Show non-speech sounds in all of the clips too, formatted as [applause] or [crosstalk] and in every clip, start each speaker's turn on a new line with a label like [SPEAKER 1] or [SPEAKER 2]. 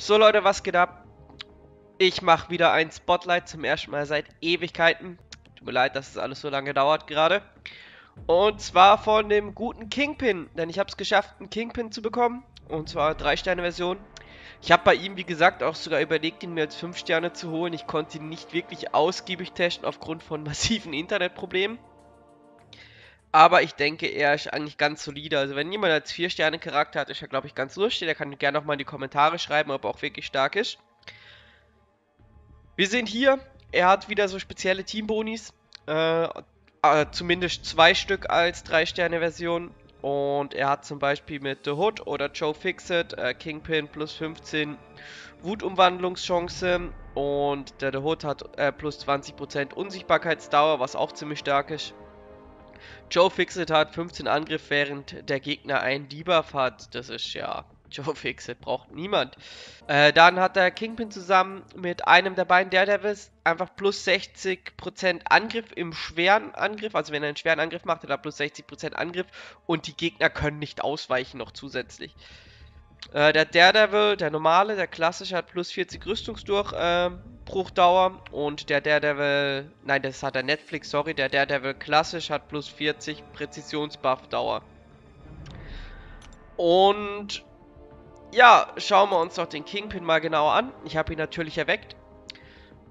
[SPEAKER 1] So Leute, was geht ab? Ich mache wieder ein Spotlight zum ersten Mal seit Ewigkeiten. Tut mir leid, dass es alles so lange dauert gerade. Und zwar von dem guten Kingpin, denn ich habe es geschafft, einen Kingpin zu bekommen. Und zwar 3-Sterne-Version. Ich habe bei ihm, wie gesagt, auch sogar überlegt, ihn mir als 5 Sterne zu holen. Ich konnte ihn nicht wirklich ausgiebig testen aufgrund von [laughs] massiven Internetproblemen. Aber ich denke, er ist eigentlich ganz solide. Also wenn jemand als 4-Sterne-Charakter hat, ist er, glaube ich, ganz lustig. Der kann gerne nochmal in die Kommentare schreiben, ob er auch wirklich stark ist. Wir sehen hier, er hat wieder so spezielle Teambonis. Äh, äh, zumindest zwei Stück als 3-Sterne-Version. Und er hat zum Beispiel mit The Hood oder Joe Fixit, äh, Kingpin plus 15 Wutumwandlungschance. Und der The Hood hat äh, plus 20% Unsichtbarkeitsdauer, was auch ziemlich stark ist. Joe Fixit hat 15 Angriff, während der Gegner einen Debuff hat. Das ist ja... [laughs] Joe Fixit braucht niemand. Äh, dann hat der Kingpin zusammen mit einem der beiden Daredevils einfach plus 60% Angriff im schweren Angriff. Also wenn er einen schweren Angriff macht, hat er plus 60% Angriff. Und die Gegner können nicht ausweichen noch zusätzlich. Äh, der Daredevil, der normale, der klassische, hat plus 40 Rüstungsdurchbruchdauer. Äh, und der Daredevil, nein, das hat der Netflix, sorry, der Daredevil klassisch hat plus 40 Präzisionsbuffdauer. Und ja, schauen wir uns doch den Kingpin mal genauer an. Ich habe ihn natürlich erweckt.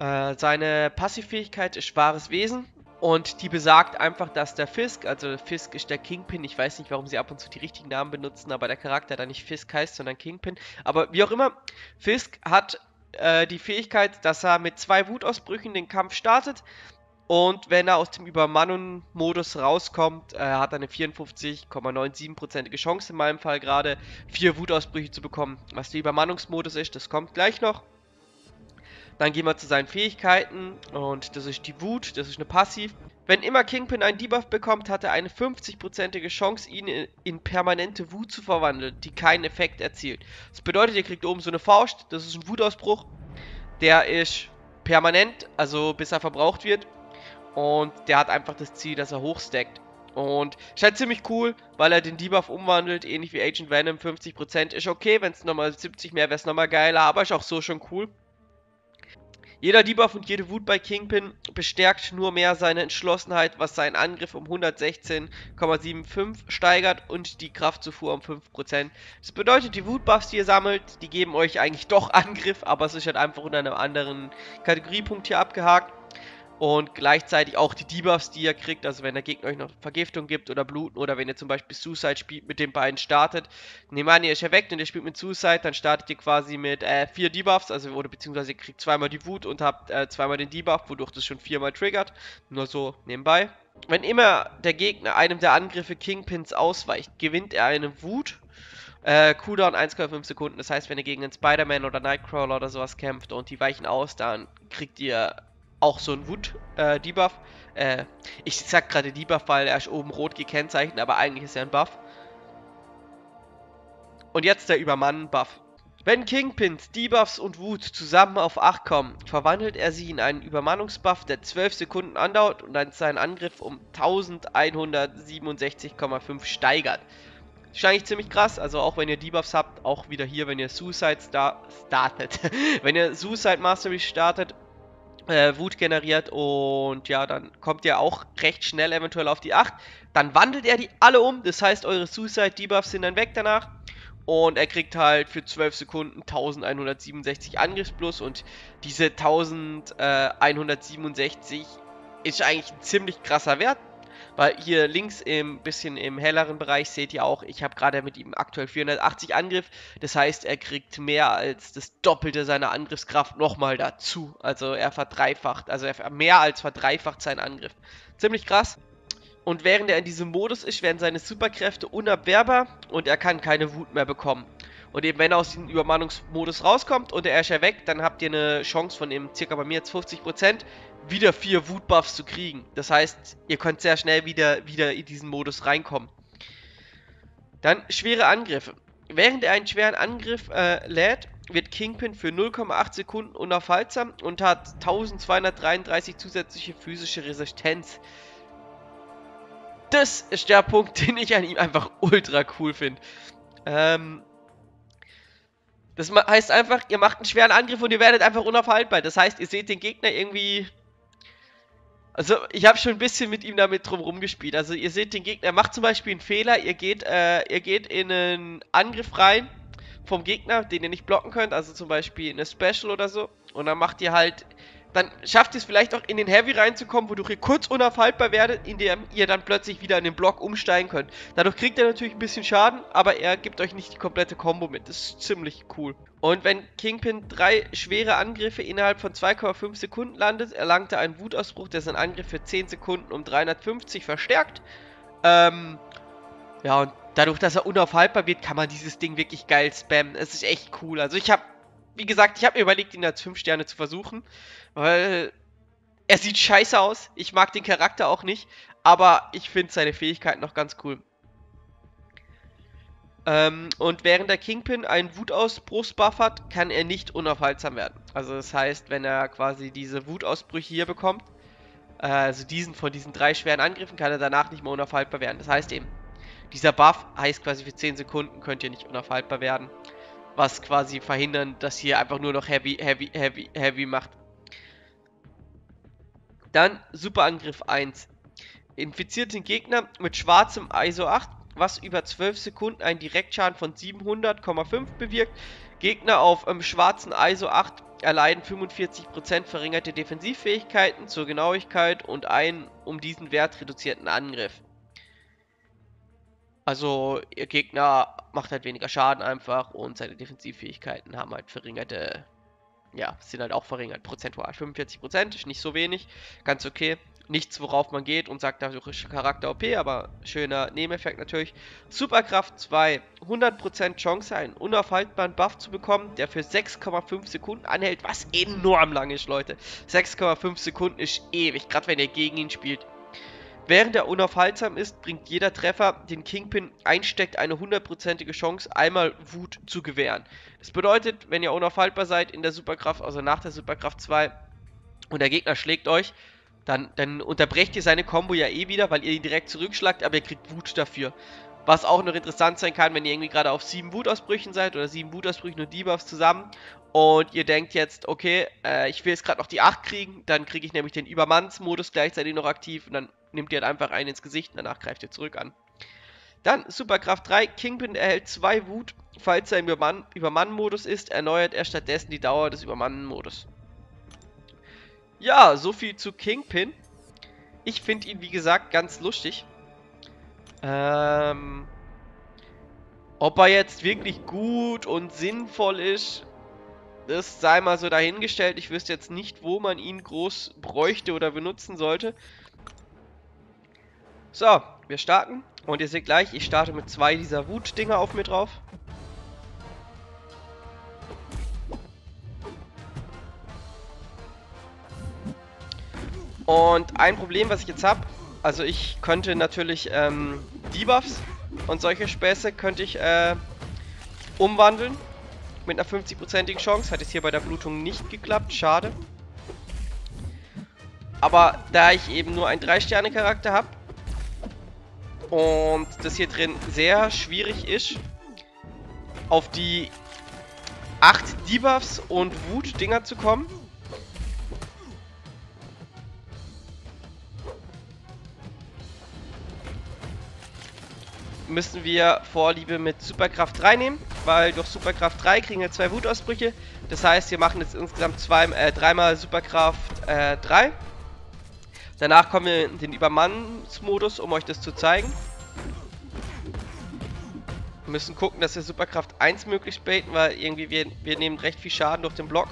[SPEAKER 1] Äh, seine Passivfähigkeit ist wahres Wesen. Und die besagt einfach, dass der Fisk, also Fisk ist der Kingpin, ich weiß nicht, warum sie ab und zu die richtigen Namen benutzen, aber der Charakter da nicht Fisk heißt, sondern Kingpin. Aber wie auch immer, Fisk hat äh, die Fähigkeit, dass er mit zwei Wutausbrüchen den Kampf startet. Und wenn er aus dem Übermannung-Modus rauskommt, äh, hat er eine 54,97%ige Chance in meinem Fall gerade, vier Wutausbrüche zu bekommen. Was der Übermannungsmodus ist, das kommt gleich noch. Dann gehen wir zu seinen Fähigkeiten und das ist die Wut, das ist eine Passiv. Wenn immer Kingpin einen Debuff bekommt, hat er eine 50%ige Chance, ihn in, permanente Wut zu verwandeln, die keinen Effekt erzielt. Das bedeutet, ihr kriegt oben so eine Faust, das ist ein Wutausbruch. Der ist permanent, also bis er verbraucht wird. Und der hat einfach das Ziel, dass er hochstackt. Und ist halt ziemlich cool, weil er den Debuff umwandelt, ähnlich wie Agent Venom, 50%. Ist okay, wenn es nochmal 70 mehr wäre, es nochmal geiler, aber ist auch so schon cool. Jeder Debuff und jede Wut bei Kingpin bestärkt nur mehr seine Entschlossenheit, was seinen Angriff um 116,75 steigert und die Kraftzufuhr um 5%. Das bedeutet, die Wutbuffs, die ihr sammelt, die geben euch eigentlich doch Angriff, aber es ist halt einfach unter einem anderen Kategoriepunkt hier abgehakt. Und gleichzeitig auch die Debuffs, die ihr kriegt, also wenn der Gegner euch noch Vergiftung gibt oder Bluten oder wenn ihr zum Beispiel Suicide spielt, mit den beiden startet. Nehmen an, ihr ist erweckt und ihr spielt mit Suicide, dann startet ihr quasi mit äh, vier Debuffs, also oder beziehungsweise ihr kriegt zweimal die Wut und habt äh, zweimal den Debuff, wodurch das schon viermal triggert. Nur so nebenbei. Wenn immer der Gegner einem der Angriffe Kingpins ausweicht, gewinnt er eine Wut. Äh, Cooldown 1,5 Sekunden, das heißt, wenn ihr gegen einen Spider-Man oder Nightcrawler oder sowas kämpft und die weichen aus, dann kriegt ihr auch so ein Wut-Debuff. Äh, äh, ich sag gerade Debuff, weil er ist oben rot gekennzeichnet, aber eigentlich ist er ein Buff. Und jetzt der Übermann-Buff. Wenn Kingpins, Debuffs und Wut zusammen auf 8 kommen, verwandelt er sie in einen Übermannungsbuff, der 12 Sekunden andauert und dann seinen Angriff um 1167,5 steigert. Eigentlich ziemlich krass, also auch wenn ihr Debuffs habt, auch wieder hier, wenn ihr Suicide star startet. [laughs] wenn ihr Suicide Mastery startet äh, Wut generiert und ja, dann kommt ihr auch recht schnell eventuell auf die 8. Dann wandelt er die alle um, das heißt, eure Suicide Debuffs sind dann weg danach. Und er kriegt halt für 12 Sekunden 1167 Angriffsplus und diese 1167 ist eigentlich ein ziemlich krasser Wert. Weil hier links im bisschen im helleren Bereich seht ihr auch, ich habe gerade mit ihm aktuell 480 Angriff. Das heißt, er kriegt mehr als das Doppelte seiner Angriffskraft nochmal dazu. Also er verdreifacht, also er mehr als verdreifacht seinen Angriff. Ziemlich krass. Und während er in diesem Modus ist, werden seine Superkräfte unabwehrbar und er kann keine Wut mehr bekommen. Und eben wenn er aus diesem Übermannungsmodus rauskommt und er ist ja weg, dann habt ihr eine Chance von eben circa bei mir jetzt 50%, wieder vier Wutbuffs zu kriegen. Das heißt, ihr könnt sehr schnell wieder, wieder in diesen Modus reinkommen. Dann schwere Angriffe. Während er einen schweren Angriff äh, lädt, wird Kingpin für 0,8 Sekunden unaufhaltsam und hat 1233 zusätzliche physische Resistenz. Das ist der Punkt, [laughs] den ich an ihm einfach ultra cool finde. Ähm, Das heißt einfach, ihr macht einen schweren Angriff und ihr werdet einfach unaufhaltbar. Das heißt, ihr seht den Gegner irgendwie... Also, ich habe schon ein bisschen mit ihm damit drum rumgespielt. Also, ihr seht den Gegner, er macht zum Beispiel einen Fehler. Ihr geht, äh, ihr geht in einen Angriff rein vom Gegner, den ihr nicht blocken könnt. Also zum Beispiel in eine Special oder so. Und dann macht ihr halt dann schafft ihr es vielleicht auch in den Heavy reinzukommen, wodurch ihr kurz unaufhaltbar werdet, indem ihr dann plötzlich wieder in den Block umsteigen könnt. Dadurch kriegt ihr natürlich ein bisschen Schaden, aber er gibt euch nicht die komplette Combo mit. Das ist ziemlich cool. Und wenn Kingpin drei schwere Angriffe innerhalb von 2,5 Sekunden landet, erlangt er einen Wutausbruch, der seinen Angriff für 10 Sekunden um 350 verstärkt. Ähm, ja, und dadurch, dass er unaufhaltbar wird, kann man dieses Ding wirklich geil spammen. Es ist echt cool. Also ich habe wie gesagt, ich habe mir überlegt, ihn als 5 Sterne zu versuchen, weil er sieht scheiße aus. Ich mag den Charakter auch nicht, aber ich finde seine Fähigkeiten noch ganz cool. Ähm, und während der Kingpin einen Wutausbruchsbuff hat, kann er nicht unaufhaltsam werden. Also das heißt, wenn er quasi diese Wutausbrüche hier bekommt, äh, also diesen von diesen drei schweren Angriffen, kann er danach nicht mehr unaufhaltbar werden. Das heißt eben, dieser Buff heißt quasi für 10 Sekunden könnt ihr nicht unaufhaltbar werden was quasi verhindern, dass hier einfach nur noch Heavy, Heavy, Heavy, Heavy macht. Dann Superangriff 1. Infiziert den Gegner mit schwarzem ISO 8, was über 12 Sekunden einen Direktschaden von 700,5 bewirkt. Gegner auf ähm, schwarzen ISO 8 erleiden 45% verringerte Defensivfähigkeiten zur Genauigkeit und einen um diesen Wert reduzierten Angriff. Also ihr Gegner macht halt weniger Schaden einfach und seine Defensivfähigkeiten haben halt verringerte, ja, sind halt auch verringert, prozentual. 45% ist nicht so wenig, ganz okay. Nichts, worauf man geht und sagt, dadurch ist Charakter OP, aber schöner Nebeneffekt natürlich. Superkraft 2, 100% Chance, einen unaufhaltbaren Buff zu bekommen, der für 6,5 Sekunden anhält, was enorm lang ist, Leute. 6,5 Sekunden ist ewig, gerade wenn ihr gegen ihn spielt. Während er unaufhaltsam ist, bringt jeder Treffer, den Kingpin einsteckt, eine hundertprozentige Chance, einmal Wut zu gewähren. Das bedeutet, wenn ihr unaufhaltbar seid in der Superkraft, also nach der Superkraft 2, und der Gegner schlägt euch, dann, dann unterbrecht ihr seine Combo ja eh wieder, weil ihr ihn direkt zurückschlagt, aber ihr kriegt Wut dafür. Was auch noch interessant sein kann, wenn ihr irgendwie gerade auf 7 Wutausbrüchen seid oder 7 Wutausbrüchen und Debuffs zusammen und ihr denkt jetzt, okay, äh, ich will jetzt gerade noch die 8 kriegen, dann kriege ich nämlich den Übermannsmodus gleichzeitig noch aktiv und dann nimmt ihr halt einfach einen ins Gesicht und danach greift ihr zurück an. Dann Superkraft 3, Kingpin erhält 2 Wut, falls er im Übermann-Modus ist, erneuert er stattdessen die Dauer des Übermannen-Modus. Ja, soviel zu Kingpin. Ich finde ihn, wie gesagt, ganz lustig. Ähm, ob er jetzt wirklich gut und sinnvoll ist, das sei mal so dahingestellt. Ich wüsste jetzt nicht, wo man ihn groß bräuchte oder benutzen sollte. So, wir starten. Und ihr seht gleich, ich starte mit zwei dieser Wut-Dinger auf mir drauf. Und ein Problem, was ich jetzt habe, also ich könnte natürlich ähm, Debuffs und solche Späße könnte ich äh, umwandeln. Mit einer 50%igen Chance. Hat es hier bei der Blutung nicht geklappt. Schade. Aber da ich eben nur einen 3-Sterne-Charakter habe und das hier drin sehr schwierig ist, auf die 8 Debuffs und Wut-Dinger zu kommen, müssen wir Vorliebe mit Superkraft 3 nehmen, weil durch Superkraft 3 kriegen wir zwei Wutausbrüche. Das heißt, wir machen jetzt insgesamt zwei, äh, dreimal Superkraft äh, 3. Danach kommen wir in den Übermannsmodus, um euch das zu zeigen. Wir müssen gucken, dass wir Superkraft 1 möglichst baiten, weil irgendwie wir, wir nehmen recht viel Schaden durch den Block.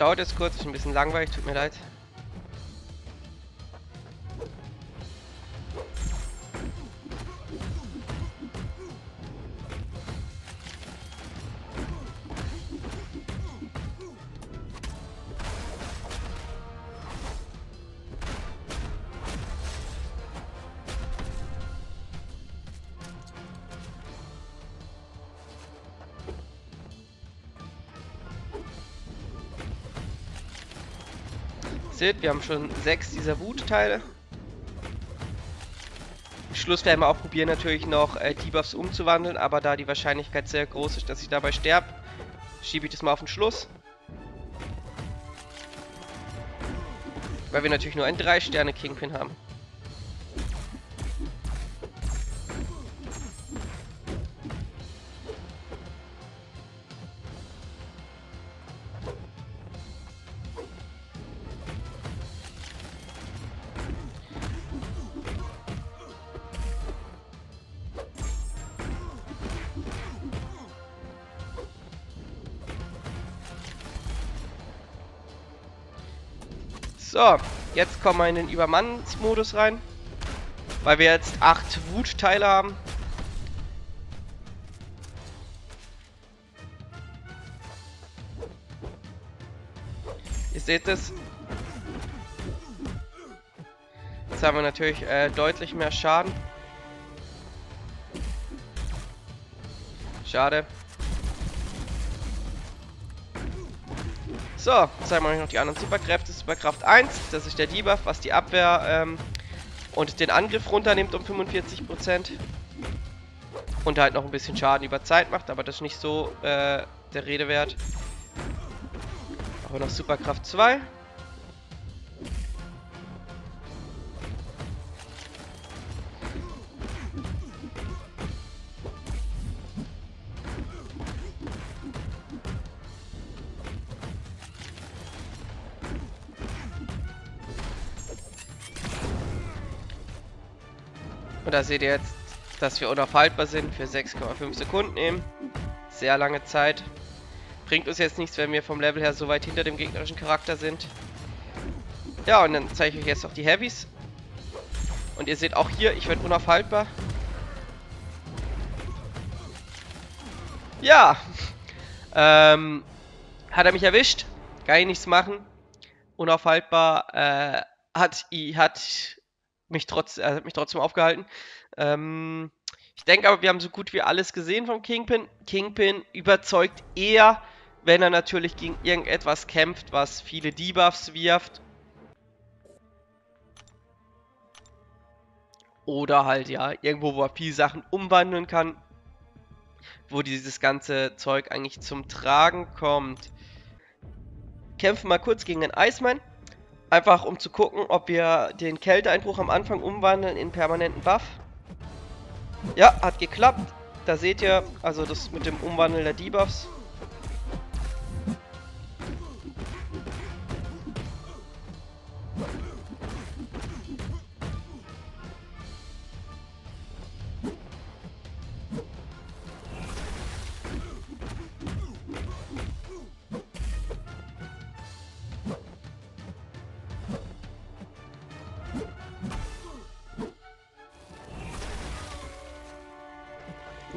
[SPEAKER 1] Dauert jetzt kurz, ist ein bisschen langweilig, tut mir leid. Seht, wir haben schon sechs dieser Wutteile. Schluss werden wir auch probieren, natürlich noch äh, Debuffs umzuwandeln, aber da die Wahrscheinlichkeit sehr groß ist, dass ich dabei sterbe, schiebe ich das mal auf den Schluss. Weil wir natürlich nur einen 3-Sterne-Kingpin haben. So, jetzt kommen wir in den Übermannsmodus rein. Weil wir jetzt acht Wutteile haben. Ihr seht es. Jetzt haben wir natürlich äh, deutlich mehr Schaden. Schade. So, zeigen wir euch noch die anderen Superkräfte. Superkraft 1, das ist der Debuff, was die Abwehr ähm, und den Angriff runternimmt um 45%. Und halt noch ein bisschen Schaden über Zeit macht, aber das ist nicht so äh, der Rede wert. Aber noch Superkraft 2. Und da seht ihr jetzt, dass wir unaufhaltbar sind für 6,5 Sekunden eben. Sehr lange Zeit. Bringt uns jetzt nichts, wenn wir vom Level her so weit hinter dem gegnerischen Charakter sind. Ja, und dann zeige ich euch jetzt noch die Heavies. Und ihr seht auch hier, ich werde unaufhaltbar. Ja. Ähm, hat er mich erwischt. Kann ich nichts machen. Unaufhaltbar. Äh, hat, hat mich, trotz, äh, hat mich trotzdem aufgehalten. Ähm, ich denke aber, wir haben so gut wie alles gesehen vom Kingpin. Kingpin überzeugt eher, wenn er natürlich gegen irgendetwas kämpft, was viele Debuffs wirft. Oder halt, ja, irgendwo, wo er viele Sachen umwandeln kann. Wo dieses ganze Zeug eigentlich zum Tragen kommt. Kämpfen mal kurz gegen den Iceman. Einfach um zu gucken, ob wir den Kälteeinbruch am Anfang umwandeln in permanenten Buff. Ja, hat geklappt. Da seht ihr, also das mit dem Umwandeln der Debuffs.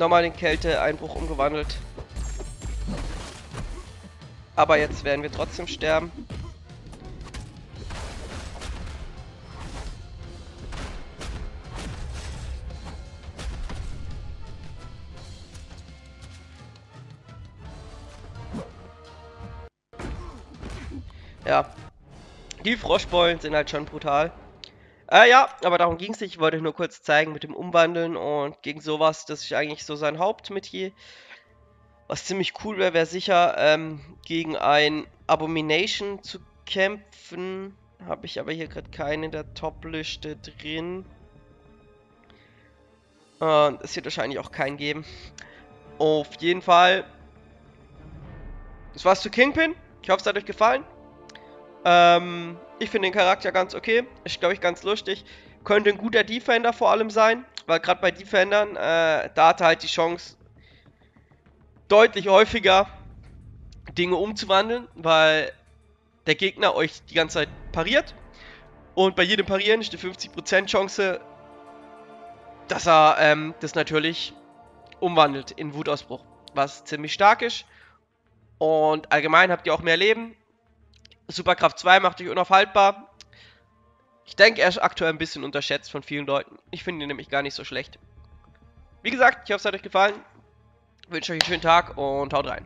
[SPEAKER 1] Nochmal den Kälteeinbruch umgewandelt. Aber jetzt werden wir trotzdem sterben. Ja. Die Froschbeulen sind halt schon brutal. Äh, ja, aber darum ging es nicht. Ich wollte nur kurz zeigen mit dem Umwandeln und gegen sowas, das ist eigentlich so sein Hauptmetier. Was ziemlich cool wäre, wäre sicher ähm, gegen ein Abomination zu kämpfen. Habe ich aber hier gerade keinen in der Top-Liste drin. Und es wird wahrscheinlich auch keinen geben. Auf jeden Fall. Das war's zu Kingpin. Ich hoffe, es hat euch gefallen. Ähm, ich finde den Charakter ganz okay. Ist, glaube ich, ganz lustig. Könnte ein guter Defender vor allem sein. Weil gerade bei Defendern, äh, da hat er halt die Chance, deutlich häufiger Dinge umzuwandeln. Weil der Gegner euch die ganze Zeit pariert. Und bei jedem Parieren ist die 50% Chance, dass er ähm, das natürlich umwandelt in Wutausbruch. Was ziemlich stark ist. Und allgemein habt ihr auch mehr Leben. Superkraft 2 macht dich unaufhaltbar. Ich denke, er ist aktuell ein bisschen unterschätzt von vielen Leuten. Ich finde ihn nämlich gar nicht so schlecht. Wie gesagt, ich hoffe, es hat euch gefallen. Ich wünsche euch einen schönen Tag und haut rein.